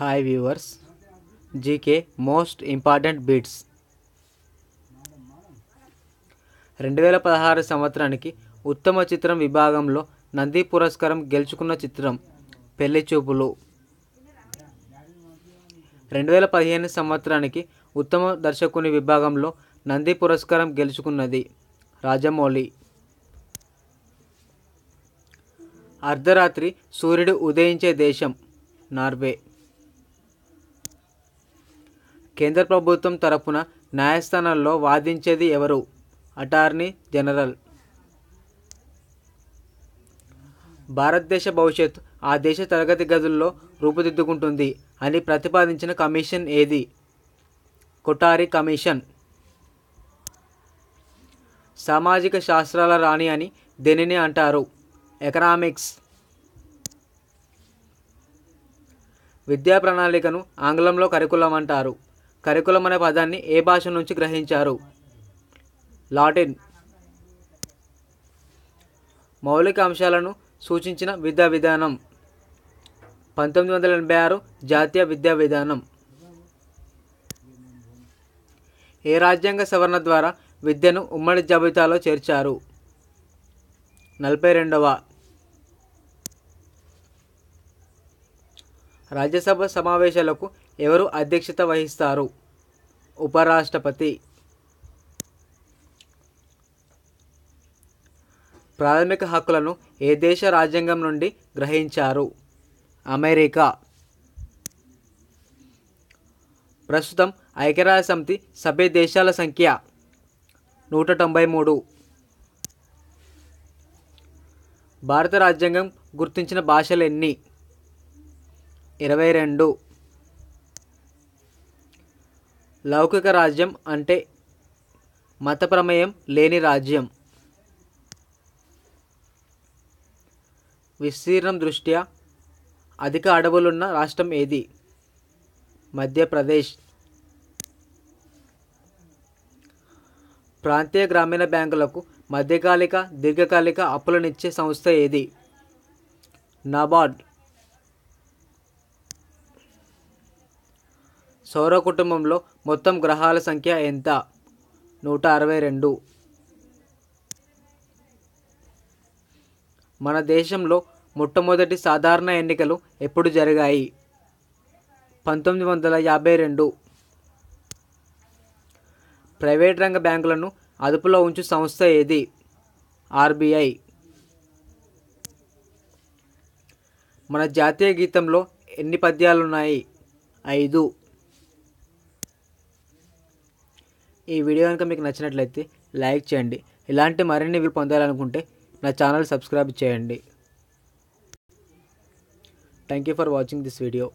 Hi viewers GK most important bits రెండు వేల పదహారు సంవత్సరానికి ఉత్తమ చిత్రం విభాగంలో నంది పురస్కారం గెలుచుకున్న చిత్రం పెళ్ళి చూపులు. రెండు వేల పదిహేను సంవత్సరానికి ఉత్తమ దర్శకుని విభాగంలో నంది పురస్కారం గెలుచుకున్నది రాజమౌళి. అర్ధరాత్రి సూర్యుడు ఉదయించే దేశం నార్వే. కేంద్ర ప్రభుత్వం తరపున న్యాయస్థానాల్లో వాదించేది ఎవరు? Attorney general. భారతదేశ భవిష్యత్ ఆ దేశ తరగతి గదుల్లో రూపుదిద్దుకుంటుంది అని ప్రతిపాదించిన కమిషన్ ఏది? కొటారి కమిషన్. సామాజిక శాస్త్రాల రాణి అని దేనిని అంటారు? ఎకనామిక్స్. విద్యా ప్రణాళికను ఆంగ్లంలో కరికులం అంటారు కరికులం అనే పదాన్ని ఏ భాష నుంచి గ్రహించారు? లాటిన్. మౌలిక అంశాలను సూచించిన విద్యా విధానం. పంతొమ్మిది వందల ఎనభై ఆరు జాతీయ విద్యా విధానం. ఏ రాజ్యాంగ సవరణ ద్వారా విద్యను ఉమ్మడి జాబితాలో చేర్చారు? నలభై రెండవ. రాజ్యసభ సమావేశాలకు ఎవరు అధ్యక్షత వహిస్తారు? ఉపరాష్ట్రపతి. ప్రాథమిక హక్కులను ఏ దేశ రాజ్యాంగం నుండి గ్రహించారు? అమెరికా. ప్రస్తుతం ఐక్యరాజ్య సమితి సభ్య దేశాల సంఖ్య నూట తొంభై మూడు. భారత రాజ్యాంగం గుర్తించిన భాషలు ఎన్ని? ఇరవై రెండు. లౌకిక రాజ్యం అంటే మత ప్రమేయం లేని రాజ్యం. విస్తీర్ణం దృష్ట్యా అధిక అడవులున్న రాష్ట్రం ఏది? మధ్యప్రదేశ్. ప్రాంతీయ గ్రామీణ బ్యాంకులకు మధ్యకాలిక దీర్ఘకాలిక అప్పులనిచ్చే సంస్థ ఏది? నాబార్డ్. సౌర కుటుంబంలో మొత్తం గ్రహాల సంఖ్య ఎంత? నూట అరవై రెండు. మన దేశంలో మొట్టమొదటి సాధారణ ఎన్నికలు ఎప్పుడు జరిగాయి? పంతొమ్మిది వందల యాభై రెండు. ప్రైవేట్ రంగ బ్యాంకులను అదుపులో ఉంచు సంస్థ ఏది? ఆర్బీఐ. మన జాతీయ గీతంలో ఎన్ని పద్యాలు ఉన్నాయి ఐదు. ఈ వీడియో కనుక మీకు నచ్చినట్లయితే లైక్ చేయండి. ఇలాంటి మరిన్ని వీడియో పొందాలనుకుంటే నా ఛానల్ సబ్స్క్రైబ్ చేయండి. Thank you for watching this video